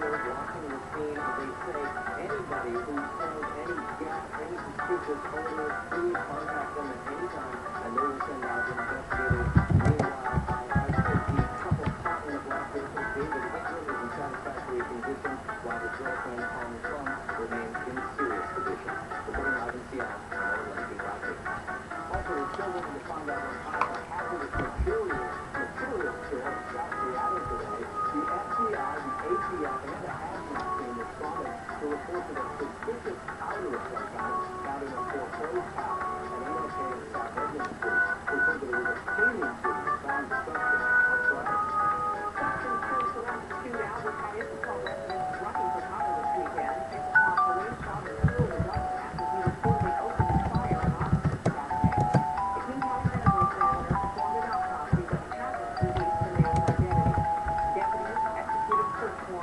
here walking they say anybody who sells any guest, any suspicious owners, please contact them at any time, and they will send out investigators. I have said couple caught in the black vehicle, David Hickman in satisfactory condition, while his girlfriend, Hong Sung, in serious condition. Reporting live in Seattle, I'm Olin Rocket. Also, the children respond out Another hazmat team was spotted to report that a suspicious powder of some kind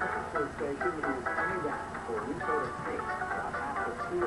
Astro Station is coming down for Minnesota State.